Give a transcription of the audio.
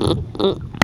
嗯嗯